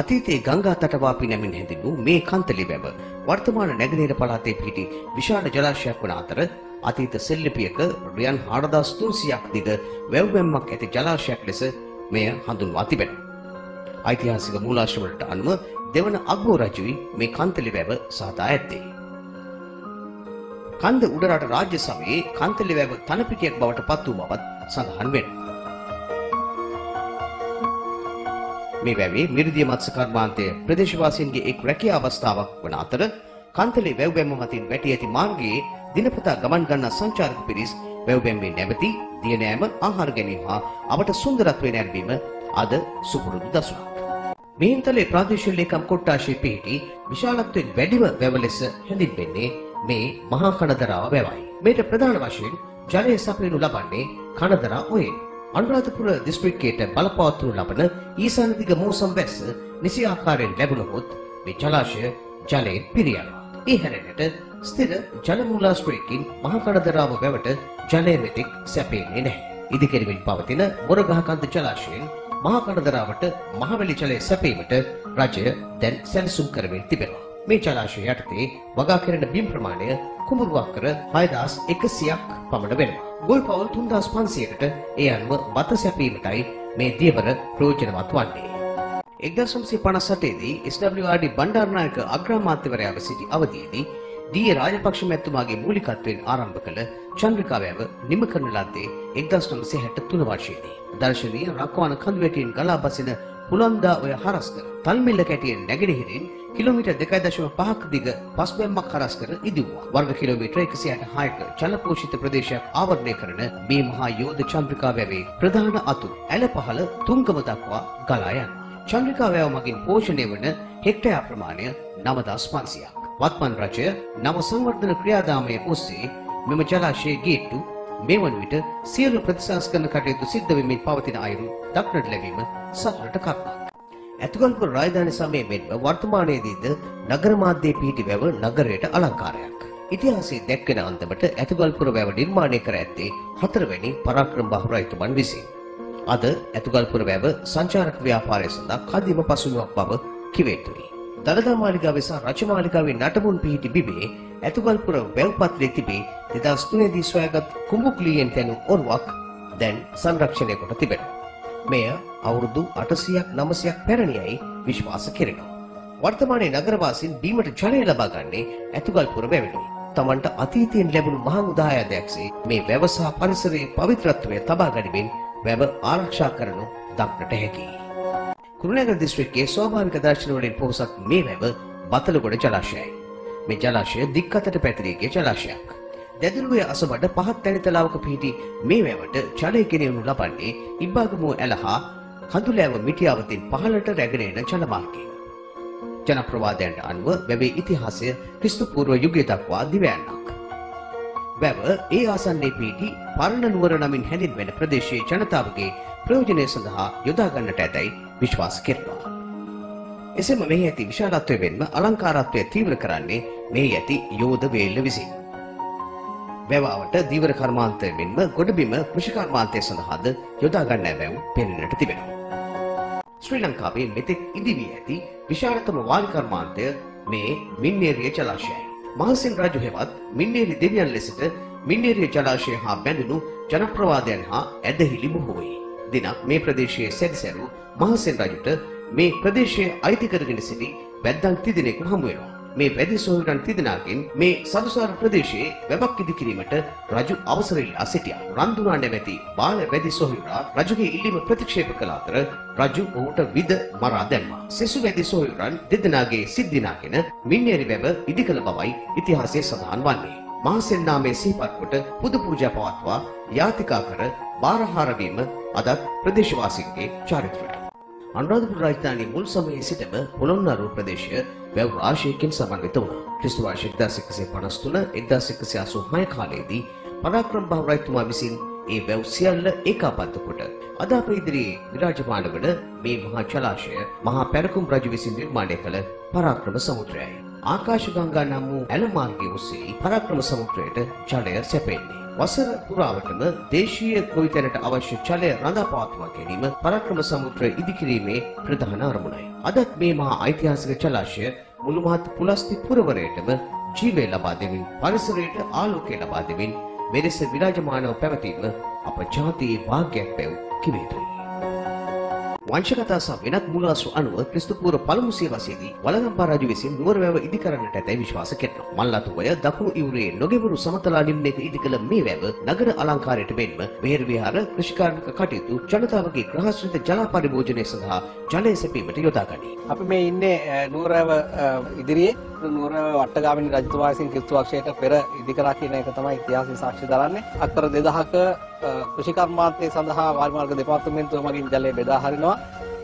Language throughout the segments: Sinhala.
අතීතයේ ගංගා තටවාපි නැමින් හැඳින්වූ මේ කන්තලි වැව වර්තමාන නැගෙනහිර පළාතේ පිහිටි විශාල ජලාශයක් වන අතර අතීත සෙල්ලිපියක රියන් 4300ක් දිග වැව් බැම්මක් ඇති ජලාශයක් ලෙස මෙය හඳුන්වා තිබෙනවා. ඓතිහාසික මූලාශ්‍රවලට අනුව දෙවන අග්බෝ රජුයි මේ කන්තලි වැව සාදා ඇත්තේ. කන්ද උඩරට රාජ්‍ය සභයේ කන්තලි වැව තනපිටියක් බවට පත් වූ බවත් සඳහන් වෙනවා. මේ වැවේ මිරිදිය මත්ස්‍ය කර්මාන්තය ප්‍රදේශවාසීන්ගේ එක් රැකියා අවස්ථාවක් වන අතර කන්තලේ වැව් බැම්ම මතින් වැටි ඇති මාර්ගයේ දිනපතා ගමන් ගන්නා සංචාරක පිරිස් වැව් බැම්මේ නැවතී දිය නෑම ආහාර ගැනීම හා අපට සුන්දරත්වය නැරඹීම අද සුපුරුදු දසුනක්. මිහින්තලේ ප්‍රාදේශීය ලේකම් කොට්ටාශයේ පිහිටි විශාලත්වයෙන් වැඩිම වැව ලෙස හැඳින්වෙන්නේ මේ මහා කනදරාව වැවයි. මේට ප්‍රධාන වශයෙන් ජලය සපයනු ලබන්නේ කනදරා ඔයේ. අනුරාධපුර දිස්ත්‍රික්කයට බලපවත්වනු ලබන ඊසාන දිග මෝසම් වැස්ස නිසි ආකාරයෙන් ලැබුණහොත් මේ ජලාශය ජලයෙන් පිරියනවා. ඒ හැරෙන්නට ස්ථිර ජල මූලාශ්‍රයකින් මහා කනදරාව වැවට ජලය මෙතෙක් සැපෙන්නේ නැහැ. ඉදිකෙරමින් පවතින මොරගහකන්ද ජලාශයෙන් මහා කනදරාවට මහවැලි ජලය සැපීමට රජය දැන් සැලසුම් කරමින් තිබෙනවා. මේ ජලාශය යටතේ වගා කෙරෙන බිම් ප්‍රමාණය කුඹුරුවක් කර 6100ක් පමණ වෙනවා. ගොවි පවුල් 3500කට ඒ අනුව බත සැපීමටයි මේ දියවර ප්‍රයෝජනවත් වන්නේ. 1958 දී SWRD බණ්ඩාරනායක අග්‍රාමාත්‍යවරයාව සිටි අවධියේදී ඩී.ඒ. රාජපක්ෂ මැතිතුමාගේ මූලිකත්වයෙන් ආරම්භ කළ චන්ද්‍රිකා වැව නිම කරන ලද්දේ 1963 වර්ෂයේදී. දර්ශනීය රක්වාන කඳුවැටියෙන් ගලා බසින පුලන්දා ඔය හරස්කර තල්මිල්ල කැටියෙන් නැගෙනහිරින් කිලෝමීටර් 2.5ක දිග පස්බැම්මක් හරස් කර ඉදිවුවා. වර්ග කිලෝමීටර් 166ක ජලපෝෂිත ප්‍රදේශයක් ආවරණය කරන මේ මහා යෝධ චන්ද්‍රිකා වැවේ ප්‍රධාන අතු ඇල පහළ තුංගම දක්වා ගලා යනවා. චන්ද්‍රිකා වැව මගින් පෝෂණය වන හෙක්ටයාර් ප්‍රමාණය 9500ක්. වත්මන් රජය නව සංවර්ධන ක්‍රියාදාමයේ ඔස්සේ මෙම ජලාශයේ ගේට්ටු මේ වන විට සියලු ප්‍රතිසංස්කරණ කටයුතු සිද්ධ වෙමින් පවතින අයුරු දක්නට ලැබීම සතුටට කරුණක්. ඇතුගල්පුර රාජධානි සමයේ මෙන්ම වර්තමානයේදීද නගර මාධ්‍යයේ පිහිටි වැව නගරයට අලංකාරයක්. ඉතිහාසයේ දැක්වෙන අන්දමට ඇතුගල්පුර වැව නිර්මාණය කර ඇත්තේ හතරවැනි පරාක්‍රම බහු රජතුමන් විසින්. අද ඇතුගල්පුර වැව සංචාරක ව්‍යාපාරය සඳහා කදිම පසුබිමක් බව කිව යුතුයි. දළදා මාලිගාවේ සහ රජ මාලිගාවේ නටබුන් පිහිටි බිමේ ඇතුගල්පුර වැව් පත්ලේ තිබී 2003 දී සොයාගත් කුඹුක්ලියෙන් තැනු ඔරුවක් දැන් සංරක්ෂණය කොට තිබෙනවා. මෙය අවුරුදු 800ක් 900ක් පැරණියයි විශ්වාස කෙරෙනවා. වර්තමානයේ නගරවාසීන් බීමට ජලය ලබා ගන්නේ ඇතුගල්පුර වැවෙනුයි. තමන්ට අතීතයෙන් ලැබුණු මහා උදායදයක්සේ මේ වැව සහ පරිසරයේ පවිත්‍රත්වය තබා ගනිමින් වැව ආරක්ෂා කරනු දක්නට හැකියි. කුරුණෑගල දිස්ත්‍රික්කයේ ස්වාභාවික දර්ශන වලින් පොහොසත් මේ වැව බතලගොඩ ජලාශයයි. මේ ජලාශය දික් අතට පැතිරී ගිය ජලාශයක්. දැදුරුවේ අසබඩ පහත් තැනිතලාවක පිහිටි මේ වැවට ජලය ගෙනෙනු ලබන්නේ ඉබ්බාගමුව ඇල හා කඳුලෑව මිටියාවතින් පහළට රැගෙන එන ජලමාර්ගයෙන්. ජනප්‍රවාදයන්ට අනුව වැවේ ඉතිහාසය ක්‍රිස්තු පූර්ව යුගය දක්වා දිවයන්නක්. වැව ඒ ආසන්නයේ පිහිටි පරණ නුවර නමින් හැඳින්වෙන ප්‍රදේශයේ ජනතාවගේ ප්‍රයෝජනය සඳහා යොදා ගන්නට ඇතැයි විශ්වාස කෙරෙනවා. එසේම මෙහි ඇති විශාලත්වය වෙන්ම අලංකාරත්වය තීව්‍ර කරන්නේ මෙහි ඇති යෝධ වේල්ල විසින්. වැවාවට දීවර කර්මාන්තය මෙන්ම ගොඩබිම කෘෂි කර්මාන්තය සඳහාද යොදා ගන්නා වැව් පෙනෙන්නට තිබෙනවා. ශ්‍රී ලංකාවේ මෙතෙක් ඉදිවී ඇති විශාලතම වාරි කර්මාන්තය මේ මින්නේරිය ජලාශයයි. මහසින් රජු හෙවත් මින්නේරි දෙවියන් ලෙසට මින්නේරිය ජලාශය හා බැඳුණු ජනප්‍රවාදයන් හා ඇදහිලි බොහෝයි. දිනක් මේ ප්‍රදේශයේ සැරිසැරු මහසෙන් රජුට මේ ප්‍රදේශයේ අයිති කරගෙන සිටි වැද්දන් තිදෙනෙකු හමු වෙනවා. මේ වැදි සොහොයුරන් තිදෙනාගෙන් මේ සදුසාර ප්‍රදේශයේ වැවක් ඉදි කිරීමට රජු අවසර ඉල්ලා සිටියා. රන්දුනා නැමැති බාල වැදි සොහොයුරා රජුගේ ඉල්ලීම ප්‍රතික්ෂේප කළ අතර රජු ඔහුට විද මරා දැම්මා. සෙසු වැදි සොහොයුරන් දෙදෙනාගේ සිද්ධිනාගෙන මින්නේරි වැව ඉදි කළ බවයි ඉතිහාසයේ සඳහන් වන්නේ. මහසෙන් නාමයේ සිහිපත් කොට පුද පූජා පවත්වා යාතිකා කර බාරහාර වීම අදත් ප්‍රදේශවාසීන්ගේ චාරිත්‍රයයි. අනුරාධපුර රාජධානියේ මුල් සමයේ සිටම පොළොන්නරුව ප්‍රදේශය වැව් රාශියකින් සමන්විත වුණා. ක්‍රිස්තු වර්ෂ 1153 1186 කාලයේදී පරාක්‍රම බහු රජතුමා විසින් ඒ වැව් සියල්ල ඒකාබද්ධ කොට අද අප ඉදිරියේ විරාජමාන වන මේ මහා ජලාශය මහා පැරකුම් රජු විසින් නිර්මාණය කළ පරාක්‍රම සමුද්‍රයයි. ආකාශ ගංගා නම් වූ ඇල මාර්ගයේ ඔස්සේ පරාක්‍රම සමුද්‍රයට ජලය සැපෙන්නේ. වසර පුරාවටම දේශීය ගොවිතැනට අවශ්‍ය ජලය රඳා පවත්වා ගැනීම පරාක්‍රම සමුද්‍ර ඉදිකිරීමේ ප්‍රධාන අරමුණයි. අදත් මේ මහා ඓතිහාසික ජලාශය මුළු මහත් පුලස්ති පුරවරයටම ජීවය ලබා දෙමින් පරිසරයට ආලෝකය ලබා දෙමින් මෙලෙස විරාජමානව පැවතීම අප ජාතියේ වාග්යක් බැව් කිව යුතුයි. වංශකතා සහ වෙනත් මූලාශ්‍ර අනුව ක්‍රිස්තු පූර්ව පළමු සියවසේදී වළගම්පා රජු විසින් නුවරවැව ඉදි කරන්නට ඇතැයි විශ්වාස කෙරෙනවා. මල්ලතුවය දකුණු ඉවුරේ නොගෙවුණු සමතලා නිම්නයක ඉදි කළ මේ වැව නගර අලංකාරයට මෙන්ම මෙහෙර විහාර කෘෂිකාර්මික කටයුතු ජනතාවගේ ග්‍රහස්විත ජල පරිභෝජනය සඳහා ජලය සැපීමට යොදා ගනී. අපි මේ ඉන්නේ නුවරව ඉදිරියේ නුවරව වට්ටගාමිනි රජතුමා විසින් ක්‍රිස්තු වර්ෂයට පෙර ඉදි කරා කියන එක තමයි ඉතිහාසය සාක්ෂි දරන්නේ. අක්කර 2000ක කෘෂිකර්මාන්තය සඳහා වාරිමාර්ග දෙපාර්තමේන්තුව මගින් ජලය බෙදා හරිනවා.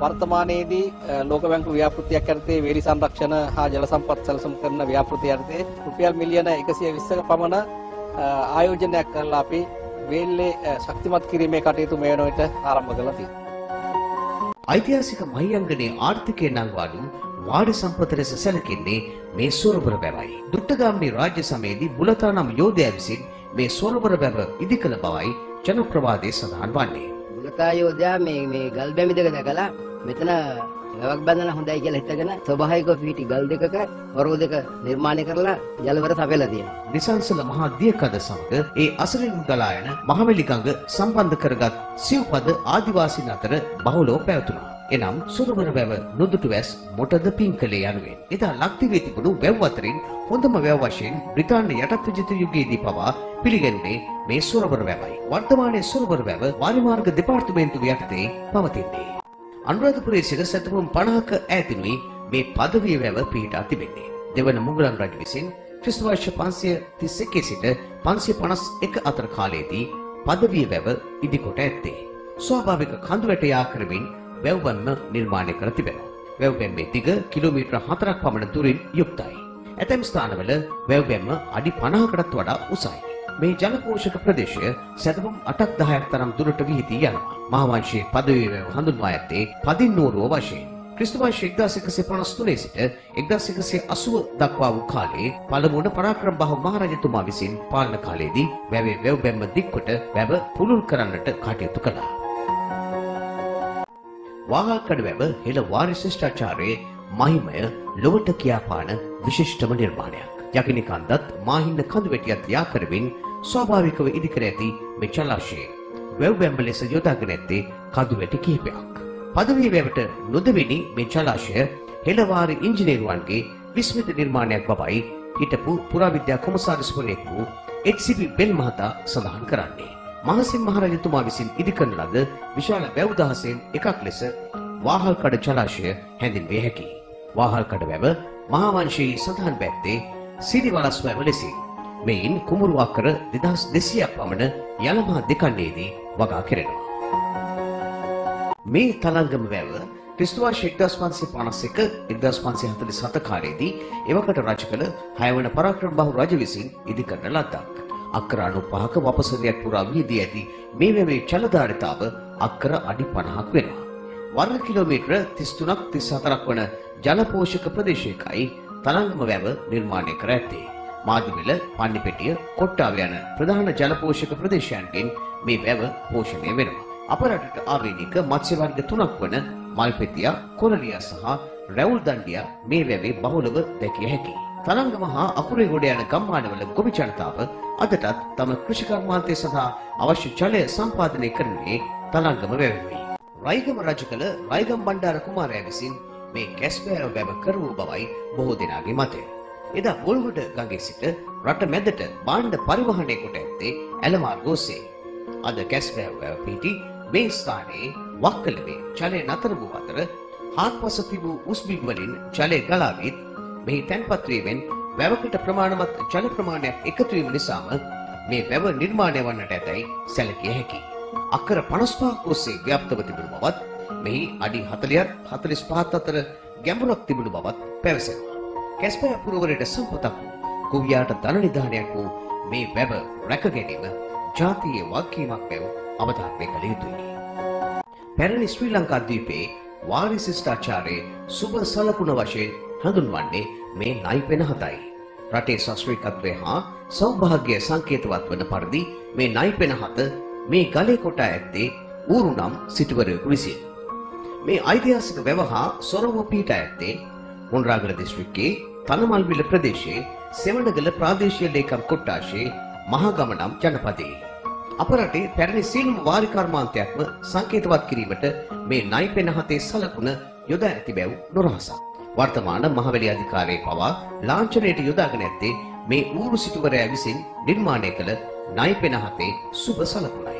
වර්තමානයේදී ලෝක බැංකු ව්‍යාපෘතියක් යටතේ වේලි සංරක්ෂණ හා ජල සම්පත් සැලසුම් කරන ව්‍යාපෘතිය යටතේ රුපියල් මිලියන 120ක පමණ ආයෝජනයක් කරලා අපි වේල්ලේ ශක්තිමත් කිරීමේ කටයුතු මේ වෙන විට ආරම්භ කරලා තියෙනවා. ඓතිහාසික මහියංගනයේ ආර්ථිකය නංවාඩු වාඩි සම්පත ලෙස සැලකෙන්නේ මේ සොරබර බැවයි. දුට්ටගාමිනී රාජ්‍ය සමයේදී බුලතානම් යෝධයා විසින් මේ සොරබර බැව ඉදි කළ බවයි ජනප්‍රවාදයේ සඳහන් වන්නේ. යෝධයා මේ මේ ගල් බැමි දෙක දැකලා මෙතන වැවක් බඳන හොඳයි කියලා හිතගෙන ස්වභාවිකව පිහිටි ගල් දෙකක වරෝ දෙක නිර්මාණය කරලා ජලවර සපයලා තියෙනවා. නිසංසල මහා දියකඳ සමග ඒ අසරින් ගලා යන මහවැලි ගඟ සම්බන්ධ කරගත් සිව්පද ආදිවාසීන් අතර බහුලව පැවතුණා. එනම් සුරබර වැව නොදුටු වැස් මොටද පින්කලේ යනුවෙන්. එදා ලක්දිවේ තිබුණු වැව් අතරින් හොඳම වැව් වශයෙන් බ්‍රිතාන්‍ය යටත් විජිත යුගයේදී පවා පිළිගැනුනේ මේ සුරබර වැවයි. වර්තමානයේ සුරබර වැව වාරිමාර්ග දෙපාර්තමේන්තුව යටතේ පවතින්නේ. අනුරාධපුරයේ සිට සැතපුම් 50ක ඈතිනුයි මේ පදවිය වැව පිහිටා තිබෙන්නේ. දෙවන මුගලන් රජු විසින් ක්‍රිස්තු වර්ෂ 531 සිට 551 අතර කාලයේදී පදවිය වැව ඉදිකොට ඇත්තේ. ස්වාභාවික කඳු වැට යා කරමින් වැව්බන්ම නිර්මාණය කර තිබෙනවා. වැව්බැම්මේ දිග කිලෝමීටර 4ක් පමණ දුරින් යුක්තයි. ඇතැම් ස්ථානවල වැව්බැම්ම අඩි 50කටත් වඩා උසයි. මේ ජලපෝෂක ප්‍රදේශය සැතපුම් 8ක් 10ක් තරම් දුරට විහිදී යනවා. මහාවංශයේ පදවි වැව හඳුන්වා ඇත්තේ පදින්නෝරුව වශයෙන්. ක්‍රිස්තු වර්ෂ 1153 සිට 1180 දක්වා වූ කාලයේ පළමුවන පරාක්‍රම බහු මහරජතුමා විසින් පාලන කාලයේදී වැවේ වැව්බැම්ම දික්කොට වැව පුළුල් කරන්නට කටයුතු කළා. වාහල්කඩ වැව හෙළ වාරි ශිෂ්ටාචාරයේ මහිමය ලොවට කියාපාන විශිෂ්ටම නිර්මාණයක්. යකිනිකන්දත් මාහින්න කඳු වැටියත් යා කරමින් ස්වාභාවිකව ඉදිකර ඇති මේ ජලාශයේ වැව්බැම්ම ලෙස යොදාගෙන ඇත්තේ කඳු වැටි කිහිපයක්. පදවී වැවට නොදෙවෙනි මේ ජලාශය හෙළවාරි ඉංජිනේරුවන්ගේ විස්මිත නිර්මාණයක් බවයි හිටපු පුරාවිද්‍යා කොමසාරිස්වරයෙක් වූ එච්.සි.පි. බෙල් මහතා සඳහන් කරන්නේ. මහසිං මහරජතුමා විසින් ඉදිකරන ලද විශාල වැව් දහසෙන් එකක් ලෙස වාහල්කඩ ජලාශය හැඳින්විය හැකියි. වාහල්කඩ වැව මහාවංශයේ සඳහන් පැත්තේ සිරිවලස් වැව ලෙසින්. මෙයින් කුමරු අක්කර 2200ක් පමණ යලමා දෙකන්නේදී වගා කෙරෙනවා. මේ තලංගම වැව ක්‍රිස්තු වර්ෂ 1551 1547 කාලයේදී එවකට රජ කළ හයවන පරාක්‍රම බහු රජ විසින් ඉදිකරන ලද්දක්. අක්කර 95ක වපසරයක් පුරා විහිදී ඇති මේ වැවේ චලධාරිතාව අක්කර අඩි 50ක් වෙනවා. වර්ග කිලෝමීටර 33ක් 34ක් වන ජලපෝෂක ප්‍රදේශයකයි තලංගම වැව නිර්මාණය කර ඇත්තේ. මාදිවෙල, පන්නිපෙටිය, කොට්ටාව යන ප්‍රධාන ජලපෝෂක ප්‍රදේශයන්ගෙන් මේ වැව පෝෂණය වෙනවා. අප රටට ආවේනික මත්ස්‍ය වර්ග තුනක් වන මල්පෙතියා, කොරලියා සහ රැවුල් දණ්ඩියා මේ වැවේ බහුලව දැකිය හැකියි. තලංගම හා අකුරේ ගොඩ යන ගම්මානවල ගොවි ජනතාව අදටත් තම කෘෂිකර්මාන්තය සඳහා අවශ්‍ය ජලය සම්පාදනය කරන්නේ තලංගම වැවෙමි. රයිගම රජ කළ රයිගම් බණ්ඩාර කුමාරයා විසින් මේ කැස්පෑරව වැව කරවූ බවයි බොහෝ දෙනාගේ මතය. එදා බොල්ගොඩ ගඟේ සිට රට මැදට බාණ්ඩ පරිවහනය කොට ඇත්තේ ඇලමාර්ග ඔස්සේ. අද කැස්පෑරව වැව පිහිටි මේ ස්ථානයේ වක්කලවේ ජලය නතර වූ අතර හාත්පස තිබූ උස්බිම් වලින් ජලය ගලා විත් මෙහි තැන්පත් වීමෙන් වැවකට ප්‍රමාණවත් ජල ප්‍රමාණයක් එකතු වීම නිසාම මේ වැව නිර්මාණය වන්නට ඇතැයි සැලකිය හැකියි. අක්කර 55ක් ඔස්සේ ව්‍යාප්තව තිබුණු බවත් මෙහි අඩි 40ත් 45ත් අතර ගැඹුරක් තිබුණු බවත් පැවසෙනවා. කැස්පෑ පුරවරයට සම්පතක් වූ කුවියාට ධන නිධානයක් වූ මේ වැව රැක ගැනීම ජාතියේ වගකීමක් බැව් අවධාරණය කළ යුතුයි. පැරණි ශ්‍රී ලංකා ද්වීපයේ වාරි ශිෂ්ටාචාරයේ සුබ සලකුණ වශයෙන් හඳුන්වන්නේ මේ නයි පෙන හතයි. රටේ ශාස්ත්‍රීයත්වය හා සෞභාග්‍ය සංකේතවත් වන පරිදි මේ නයි පෙනහත මේ ගලේ කොටා ඇත්තේ ඌරු නම් සිටුවරයෙකු විසින්. මේ ඓතිහාසික වැව හා සොරව පීඨ ඇත්තේ මොණරාගල දිස්ත්‍රික්කයේ තනමල්විල ප්‍රදේශයේ සෙවණගල ප්‍රාදේශීය ලේකම් කොට්ටාශයේ මහගම නම් ජනපදයේ. අප රටේ පැරණි සීනුම වාරි කර්මාන්තයක්ම සංකේතවත් කිරීමට මේ නයි පෙනහතේ සලකුණ යොදා ඇති බැව් නොරහසක්. වර්තමාන මහවැලි අධිකාරයේ පවා ලාංඡනයට යොදාගෙන ඇත්තේ මේ ඌරු සිටුවරයා විසින් නිර්මාණය කළ නයි පෙනහතේ සුබ සලකුණයි.